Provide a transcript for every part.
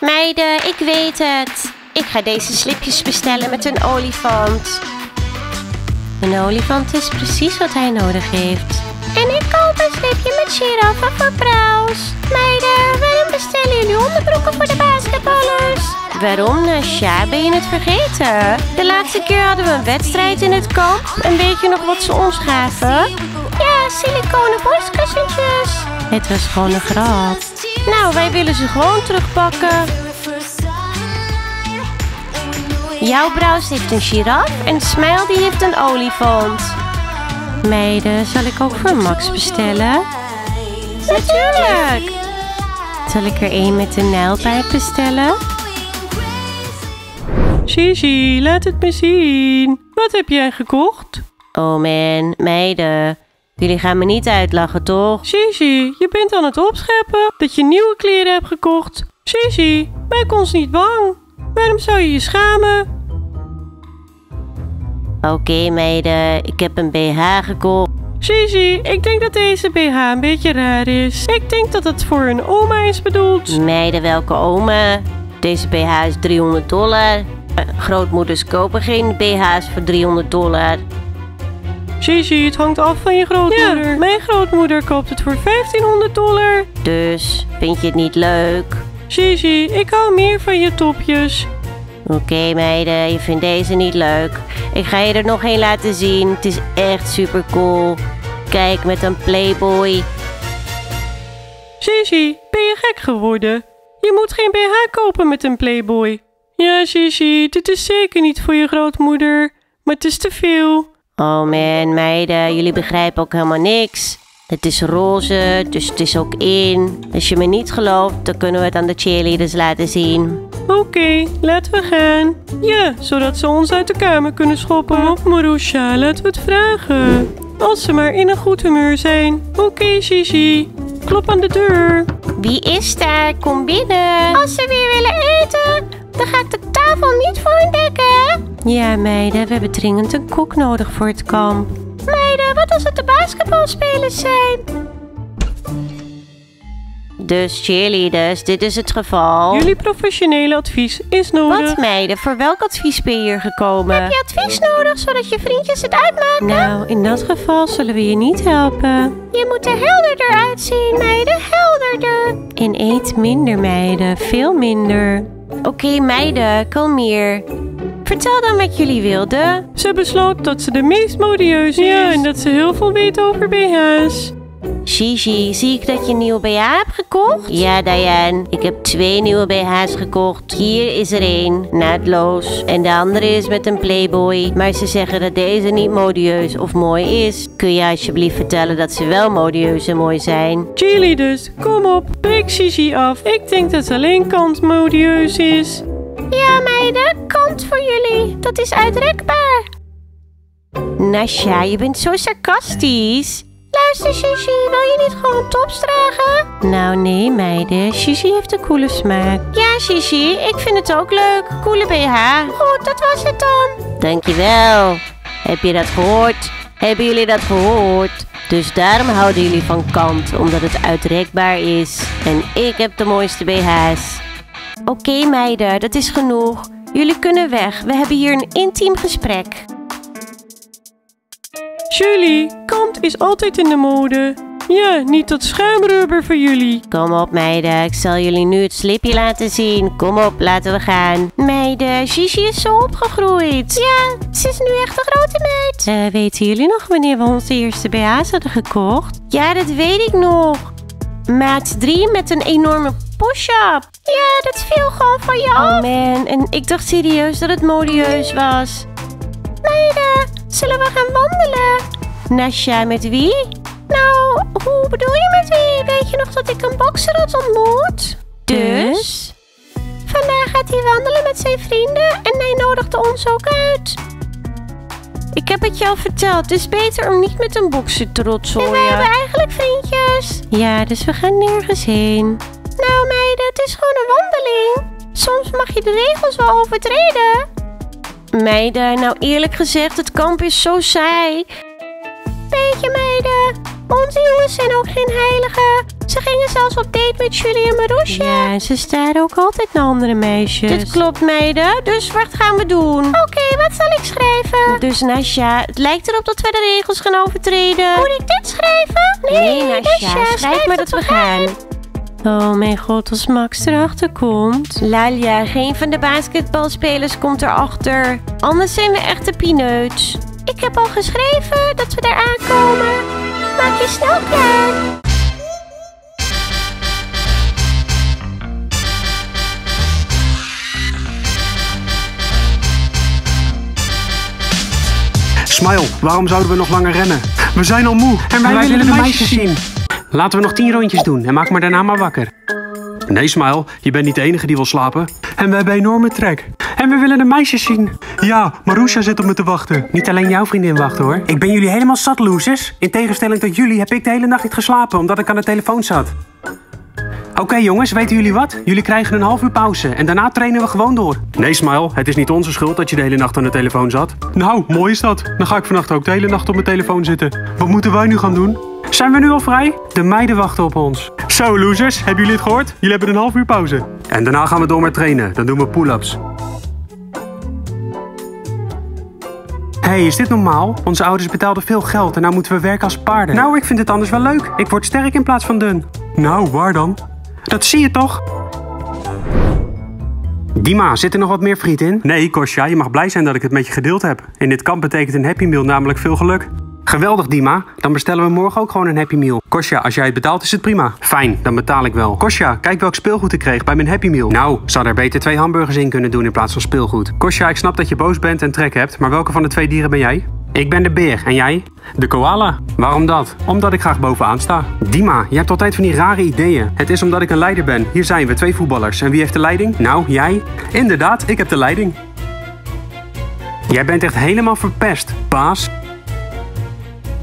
Meiden, ik weet het. Ik ga deze slipjes bestellen met een olifant. Een olifant is precies wat hij nodig heeft. En ik koop een slipje met giraffe voor Praus. Meiden, waarom bestellen jullie onderbroeken voor de basketballers? Waarom, Nasja? Ben je het vergeten? De laatste keer hadden we een wedstrijd in het kamp. En weet je nog wat ze ons gaven? Ja, siliconen borstkussentjes. Het was gewoon een grap. Nou, wij willen ze gewoon terugpakken. Jouw Braus heeft een giraf en Smile die heeft een olifant. Meiden, zal ik ook voor Max bestellen? Natuurlijk! Zal ik er één met een nijlpijp bestellen? Gigi, laat het me zien. Wat heb jij gekocht? Oh man, meiden. Jullie gaan me niet uitlachen, toch? Gigi, je bent aan het opscheppen dat je nieuwe kleren hebt gekocht. Gigi, maak ons niet bang. Waarom zou je je schamen? Oké meiden, ik heb een BH gekocht. Gigi, ik denk dat deze BH een beetje raar is. Ik denk dat het voor een oma is bedoeld. Meiden, welke oma? Deze BH is 300 dollar. Grootmoeders kopen geen BH's voor 300 dollar. Gigi, het hangt af van je grootmoeder. Ja, mijn grootmoeder koopt het voor 1500 dollar. Dus, vind je het niet leuk? Gigi, ik hou meer van je topjes. Oké meiden, je vindt deze niet leuk. Ik ga je er nog één laten zien. Het is echt super cool. Kijk, met een Playboy. Gigi, ben je gek geworden? Je moet geen BH kopen met een Playboy. Ja, Gigi, dit is zeker niet voor je grootmoeder. Maar het is te veel. Oh man, meiden, jullie begrijpen ook helemaal niks. Het is roze, dus het is ook in. Als je me niet gelooft, dan kunnen we het aan de cheerleaders laten zien. Oké, laten we gaan. Ja, zodat ze ons uit de kamer kunnen schoppen. Op, Marusha, laten we het vragen. Als ze maar in een goed humeur zijn. Oké, Gigi. Klop aan de deur. Wie is daar? Kom binnen. Als ze weer willen eten, Ja, meiden, we hebben dringend een kok nodig voor het kamp. Meiden, wat als het de basketbalspelers zijn? Dus cheerleaders, dit is het geval. Jullie professionele advies is nodig. Wat meiden, voor welk advies ben je hier gekomen? Heb je advies nodig, zodat je vriendjes het uitmaken? Nou, in dat geval zullen we je niet helpen. Je moet er helderder uitzien, meiden, helderder. En eet minder, meiden, veel minder. Oké, meiden, kalmeer. Vertel dan wat jullie wilden. Ze besloot dat ze de meest modieuze is. Ja, en dat ze heel veel weet over BH's. Gigi, zie ik dat je een nieuwe BH hebt gekocht? Ja, Diane. Ik heb twee nieuwe BH's gekocht. Hier is er één, naadloos. En de andere is met een Playboy. Maar ze zeggen dat deze niet modieus of mooi is. Kun je alsjeblieft vertellen dat ze wel modieus en mooi zijn? Cheerleaders, kom op, breek Gigi af. Ik denk dat alleen kant modieus is. Ja, meiden, kant voor jullie. Dat is uitrekbaar. Nasja, je bent zo sarcastisch. Luister, Gigi, wil je niet gewoon tops dragen? Nou, nee, meiden. Gigi heeft een coole smaak. Ja, Gigi, ik vind het ook leuk. Coole BH. Goed, dat was het dan. Dankjewel. Heb je dat gehoord? Hebben jullie dat gehoord? Dus daarom houden jullie van kant, omdat het uitrekbaar is. En ik heb de mooiste BH's. Oké, meiden, dat is genoeg. Jullie kunnen weg. We hebben hier een intiem gesprek. Julie, kant is altijd in de mode. Ja, niet dat schuimrubber voor jullie. Kom op, meiden. Ik zal jullie nu het slipje laten zien. Kom op, laten we gaan. Meiden, Gigi is zo opgegroeid. Ja, ze is nu echt een grote meid. Eh, weten jullie nog wanneer we onze eerste BH's hadden gekocht? Ja, dat weet ik nog. Maat 3 met een enorme push-up. Ja, dat viel gewoon van je af. Oh man, en ik dacht serieus dat het modieus was. Meiden, zullen we gaan wandelen? Nasja, met wie? Nou, hoe bedoel je met wie? Weet je nog dat ik een bokser had ontmoet? Dus? Vandaag gaat hij wandelen met zijn vrienden en hij nodigde ons ook uit. Ik heb het je al verteld, het is beter om niet met een bokser te rotzooien. En wij hebben eigenlijk vriendjes. Ja, dus we gaan nergens heen. Nou meiden, het is gewoon een wandeling. Soms mag je de regels wel overtreden. Meiden, nou eerlijk gezegd, het kamp is zo saai. Weet je meiden, onze jongens zijn ook geen heiligen. Ze gingen zelfs op date met Julie en Marusha. Ja, en ze staren ook altijd naar andere meisjes. Dit klopt, meiden. Dus wat gaan we doen? Oké, wat zal ik schrijven? Dus Nasja, het lijkt erop dat we de regels gaan overtreden. Moet ik dit schrijven? Nee, Nasja, schrijf maar dat we gaan. Oh mijn god, als Max erachter komt. Lalia, geen van de basketbalspelers komt erachter. Anders zijn we echte pineuts. Ik heb al geschreven dat we daar aankomen. Maak je snel klaar. Smile, waarom zouden we nog langer rennen? We zijn al moe en wij, willen de meisjes zien. Laten we nog tien rondjes doen en maak me daarna maar wakker. Nee, Smile, je bent niet de enige die wil slapen. En we hebben enorme trek. En we willen de meisjes zien. Ja, Marusha zit op me te wachten. Niet alleen jouw vriendin wachten hoor. Ik ben jullie helemaal zat, losers. In tegenstelling tot jullie heb ik de hele nacht niet geslapen omdat ik aan de telefoon zat. Oké jongens, weten jullie wat? Jullie krijgen een half uur pauze en daarna trainen we gewoon door. Nee Smile, het is niet onze schuld dat je de hele nacht aan de telefoon zat. Nou, mooi is dat. Dan ga ik vannacht ook de hele nacht op mijn telefoon zitten. Wat moeten wij nu gaan doen? Zijn we nu al vrij? De meiden wachten op ons. Zo losers, hebben jullie het gehoord? Jullie hebben een half uur pauze. En daarna gaan we door met trainen. Dan doen we pull-ups. hey, is dit normaal? Onze ouders betaalden veel geld en nou moeten we werken als paarden. Nou, ik vind het anders wel leuk. Ik word sterk in plaats van dun. Nou, waar dan? Dat zie je toch? Dima, zit er nog wat meer friet in? Nee, Kostja, je mag blij zijn dat ik het met je gedeeld heb. In dit kamp betekent een Happy Meal namelijk veel geluk. Geweldig, Dima. Dan bestellen we morgen ook gewoon een Happy Meal. Kostja, als jij het betaalt is het prima. Fijn, dan betaal ik wel. Kostja, kijk welk speelgoed ik kreeg bij mijn Happy Meal. Nou, zou er beter twee hamburgers in kunnen doen in plaats van speelgoed. Kostja, ik snap dat je boos bent en trek hebt, maar welke van de twee dieren ben jij? Ik ben de beer. En jij? De koala. Waarom dat? Omdat ik graag bovenaan sta. Dima, je hebt altijd van die rare ideeën. Het is omdat ik een leider ben. Hier zijn we, twee voetballers. En wie heeft de leiding? Nou, jij. Inderdaad, ik heb de leiding. Jij bent echt helemaal verpest, baas.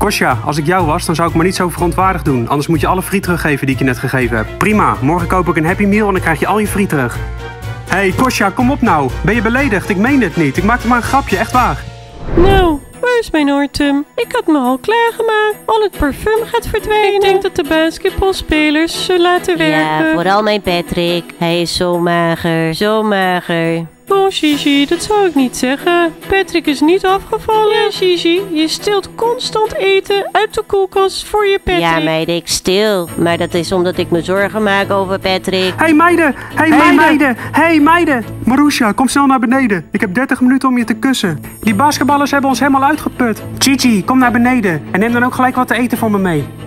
Kosja, als ik jou was, dan zou ik me niet zo verontwaardigd doen. Anders moet je alle friet teruggeven die ik je net gegeven heb. Prima, morgen koop ik een Happy Meal en dan krijg je al je friet terug. Hé, hey, Kosja, kom op nou. Ben je beledigd? Ik meen het niet. Ik maakte maar een grapje, echt waar. Nou, waar is mijn Artem? Ik had me al klaargemaakt. Al het parfum gaat verdwijnen. Ik denk dat de basketbalspelers ze laten werken. Ja, vooral mijn Patrick. Hij is zo mager, zo mager. Oh, Gigi, dat zou ik niet zeggen. Patrick is niet afgevallen. Ja, Gigi, je stilt constant eten uit de koelkast voor je Patrick. Ja, meiden, ik stil. Maar dat is omdat ik me zorgen maak over Patrick. Hey meiden, hey, hey meiden, hey meiden. Marusha, kom snel naar beneden. Ik heb 30 minuten om je te kussen. Die basketballers hebben ons helemaal uitgeput. Gigi, kom naar beneden en neem dan ook gelijk wat te eten voor me mee.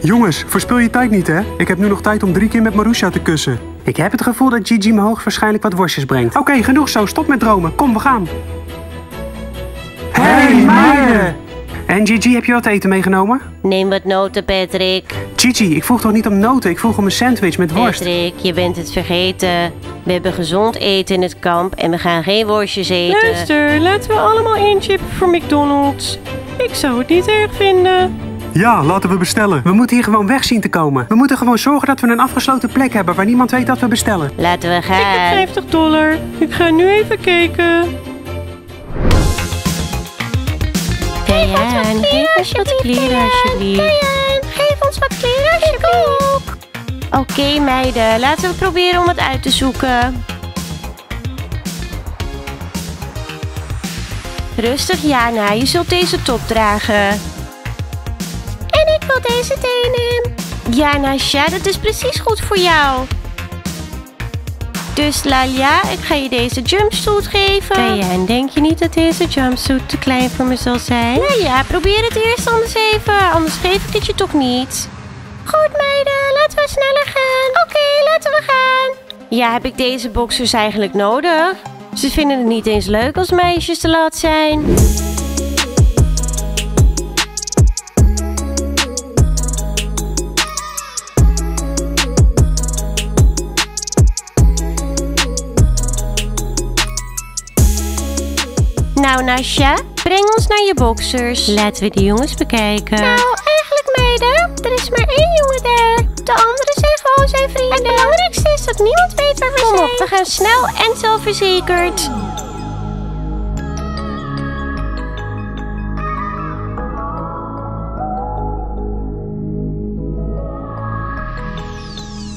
Jongens, verspil je tijd niet, hè? Ik heb nu nog tijd om drie keer met Marusha te kussen. Ik heb het gevoel dat Gigi me hoogstwaarschijnlijk wat worstjes brengt. Oké, genoeg zo. Stop met dromen. Kom, we gaan. Hey, meiden! En Gigi, heb je wat eten meegenomen? Neem wat noten, Patrick. Gigi, ik vroeg toch niet om noten? Ik vroeg om een sandwich met worst. Patrick, je bent het vergeten. We hebben gezond eten in het kamp en we gaan geen worstjes eten. Luister, laten we allemaal inchippen voor McDonald's. Ik zou het niet erg vinden. Ja, laten we bestellen. We moeten hier gewoon weg zien te komen. We moeten gewoon zorgen dat we een afgesloten plek hebben waar niemand weet dat we bestellen. Laten we gaan. Ik heb 50 dollar. Ik ga nu even kijken. Geef ons wat kleren alsjeblieft. Geef ons wat kleren alsjeblieft. Oké meiden, laten we proberen om het uit te zoeken. Rustig Jana, je zult deze top dragen. En deze denim. Ja, Nasja, dat is precies goed voor jou. Dus Lalia, ik ga je deze jumpsuit geven. Diane, denk je niet dat deze jumpsuit te klein voor me zal zijn? Nou ja, probeer het eerst anders even. Anders geef ik het je toch niet. Goed meiden, laten we sneller gaan. Oké, laten we gaan. Ja, heb ik deze boxers eigenlijk nodig? Ze vinden het niet eens leuk als meisjes te laat zijn. Nou, Nasja, breng ons naar je boxers. Laten we de jongens bekijken. Nou, eigenlijk meiden, er is maar één jongen daar. De anderen zijn gewoon zijn vrienden. Het belangrijkste is dat niemand weet waar we Kom zijn. Kom op, we gaan snel en zelfverzekerd.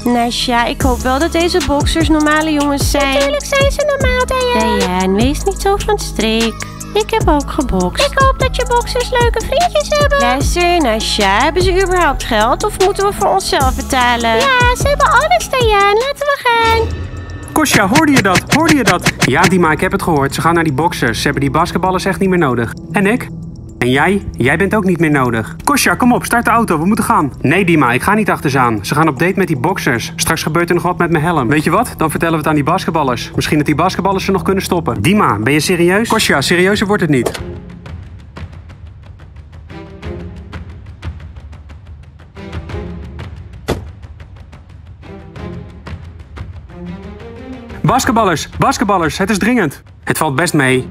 Nasja, ik hoop wel dat deze boxers normale jongens zijn. Natuurlijk zijn ze normaal, Diane. Diane, wees niet zo van streek. Ik heb ook gebokst. Ik hoop dat je boxers leuke vriendjes hebben. Luister, Nasja, hebben ze überhaupt geld of moeten we voor onszelf betalen? Ja, ze hebben alles, Diane. Laten we gaan. Kostja, hoorde je dat? Hoorde je dat? Ja, Dima, ik heb het gehoord. Ze gaan naar die boxers. Ze hebben die basketballers echt niet meer nodig. En ik? En jij? Jij bent ook niet meer nodig. Kostja, kom op, start de auto, we moeten gaan. Nee, Dima, ik ga niet achter ze aan. Ze gaan op date met die boxers. Straks gebeurt er nog wat met mijn helm. Weet je wat? Dan vertellen we het aan die basketballers. Misschien dat die basketballers ze nog kunnen stoppen. Dima, ben je serieus? Kostja, serieuzer wordt het niet. Basketballers, basketballers, het is dringend. Het valt best mee.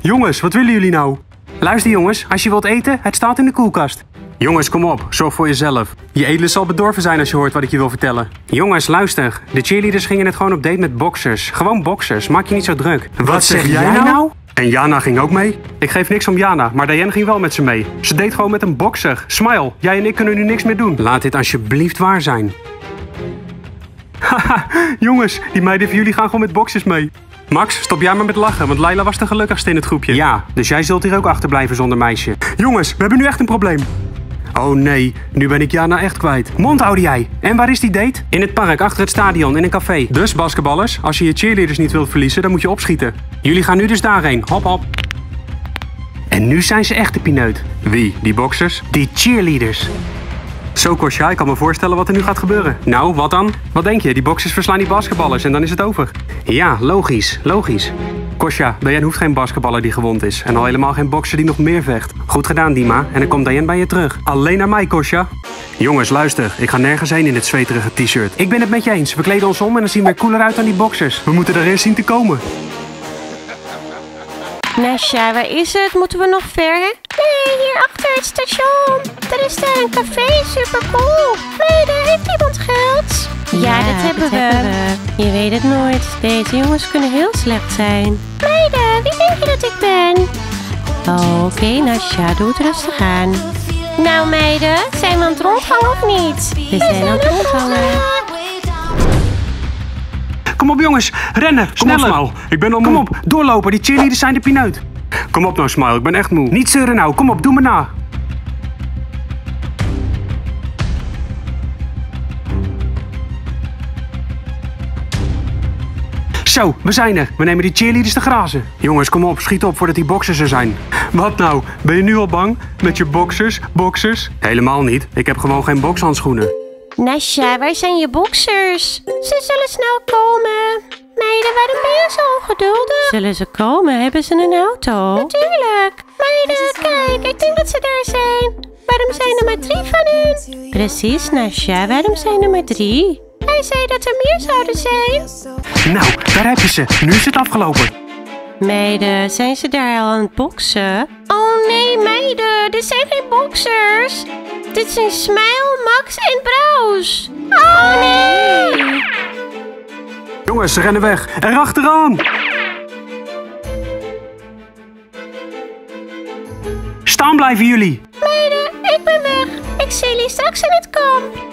Jongens, wat willen jullie nou? Luister jongens, als je wilt eten, het staat in de koelkast. Jongens, kom op, zorg voor jezelf. Je edele zal bedorven zijn als je hoort wat ik je wil vertellen. Jongens, luister. De cheerleaders gingen net gewoon op date met boxers. Gewoon boxers, maak je niet zo druk. Wat, zeg jij nou? En Jana ging ook mee? Ik geef niks om Jana, maar Diane ging wel met ze mee. Ze deed gewoon met een boxer. Smile, jij en ik kunnen nu niks meer doen. Laat dit alsjeblieft waar zijn. Haha, jongens, die meiden van jullie gaan gewoon met boxers mee. Max, stop jij maar met lachen, want Laila was de gelukkigste in het groepje. Ja, dus jij zult hier ook achterblijven zonder meisje. Jongens, we hebben nu echt een probleem. Oh nee, nu ben ik Jana echt kwijt. Mond houden jij. En waar is die date? In het park, achter het stadion, in een café. Dus, basketballers, als je je cheerleaders niet wilt verliezen, dan moet je opschieten. Jullie gaan nu dus daarheen. Hop, hop. En nu zijn ze echt de pineut. Wie? Die boxers? Die cheerleaders. Zo, Kostja, ik kan me voorstellen wat er nu gaat gebeuren. Nou, wat dan? Wat denk je? Die boxers verslaan die basketballers en dan is het over. Ja, logisch, logisch. Kostja, Diane hoeft geen basketballer die gewond is. En al helemaal geen bokser die nog meer vecht. Goed gedaan, Dima. En dan komt Diane bij je terug. Alleen naar mij, Kostja. Jongens, luister. Ik ga nergens heen in dit zweterige t-shirt. Ik ben het met je eens. We kleden ons om en dan zien we er cooler uit dan die boxers. We moeten er eerst zien te komen. Nasja, waar is het? Moeten we nog ver? Nee, hier achter het station. Er is daar een café, supercool. Meiden, heeft iemand geld? Ja, dat, hebben, we. Je weet het nooit. Deze jongens kunnen heel slecht zijn. Meiden, wie denk je dat ik ben? Oh, Oké, Nasja, doe het rustig aan. Nou meiden, zijn we aan het rondhangen of niet? We zijn aan het rondhangen. Kom op, jongens. Rennen. Kom op, Smile. Ik ben al moe. Kom op, doorlopen. Die cheerleaders zijn de pineut. Kom op nou, Smile. Ik ben echt moe. Niet zeuren nou. Kom op, doe me na. Zo, we zijn er. We nemen die cheerleaders te grazen. Jongens, kom op. Schiet op voordat die boxers er zijn. Wat nou? Ben je nu al bang? Met je boxers? Boxers? Helemaal niet. Ik heb gewoon geen bokshandschoenen. Nasja, waar zijn je boxers? Ze zullen snel komen. Meiden, waarom ben je zo ongeduldig? Zullen ze komen? Hebben ze een auto? Natuurlijk. Meiden, kijk, ik denk dat ze daar zijn. Waarom zijn er maar drie van hun? Precies, Nasja. Waarom zijn er maar drie? Hij zei dat er meer zouden zijn. Nou, daar heb je ze. Nu is het afgelopen. Meiden, zijn ze daar al aan het boksen? Oh nee, meiden, dit zijn geen boxers. Dit zijn Smile, Max en Braus. Oh nee! Jongens, ze rennen weg. Erachteraan! Staan blijven jullie! Meiden, ik ben weg. Ik zie jullie straks in het kamp.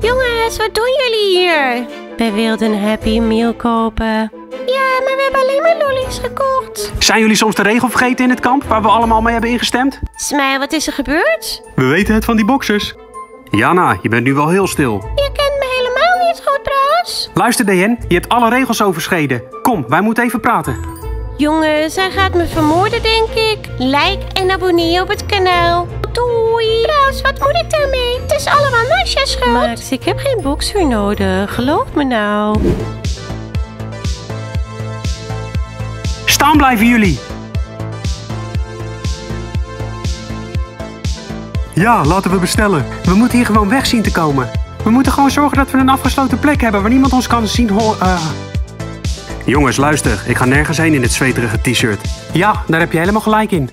Jongens, wat doen jullie hier? We wilden een Happy Meal kopen. Ja, maar we hebben alleen maar lollies gekocht. Zijn jullie soms de regel vergeten in het kamp waar we allemaal mee hebben ingestemd? Smile, wat is er gebeurd? We weten het van die boxers. Jana, je bent nu wel heel stil. Je Luister, DN, je hebt alle regels overschreden. Kom, wij moeten even praten. Jongens, hij gaat me vermoorden, denk ik. Like en abonneer op het kanaal. Doei. Braus, wat moet ik daarmee? Het is allemaal Nasja's schuld. Max, ik heb geen boxer nodig. Geloof me nou. Staan blijven jullie! Ja, laten we bestellen. We moeten hier gewoon weg zien te komen. We moeten gewoon zorgen dat we een afgesloten plek hebben waar niemand ons kan zien horen. eh. Jongens, luister. Ik ga nergens heen in dit zweterige t-shirt. Ja, daar heb je helemaal gelijk in.